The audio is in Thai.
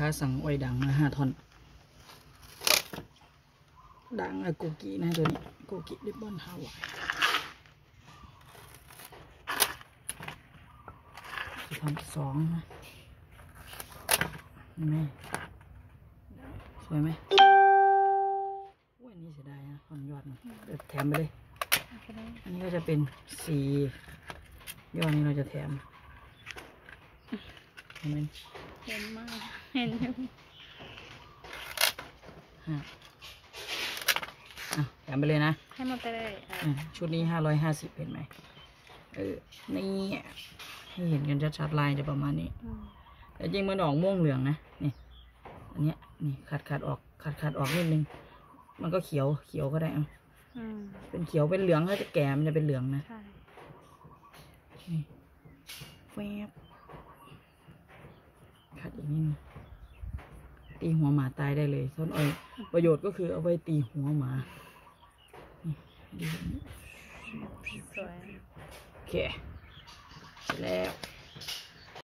ค้าสั่งไว้ดังมาห้าท่อนดังอะโกกินะตัวนี้โกกิริบบอนฮาวายทำสองนะไหมสวยไหมวันนี้เสียดายนะท่อนยอดมันแถมไปเลย อันนี้ก็จะเป็นสียอดนี้เราจะแถมเห็นไหมเห็นมาก เห็นอยู่ฮะอะแถมไปเลยนะให้หมดไปเลยอะอะชุดนี้ห้าร้อยห้าสิบเห็นไหมเออนี่ให้เห็นกันชัดๆลายจะประมาณนี้ อืมแต่จริงมันออกม่วงเหลืองนะนี่อันเนี้ยนี่ขาดขาดออกขาดขาดออกนิดนึง มันก็เขียวเขียวก็ได้เอาอืมเป็นเขียวเป็นเหลืองถ้าจะแก่มันจะเป็นเหลืองนะ ใช่นี่แฟบขาดอีกนิดนึง ตีหัวหมาตายได้เลยต้นอ้อยประโยชน์ก็คือเอาไว้ตีหัวหมานี่ดีแบบนี้สวยโอเคเสร็จแล้ว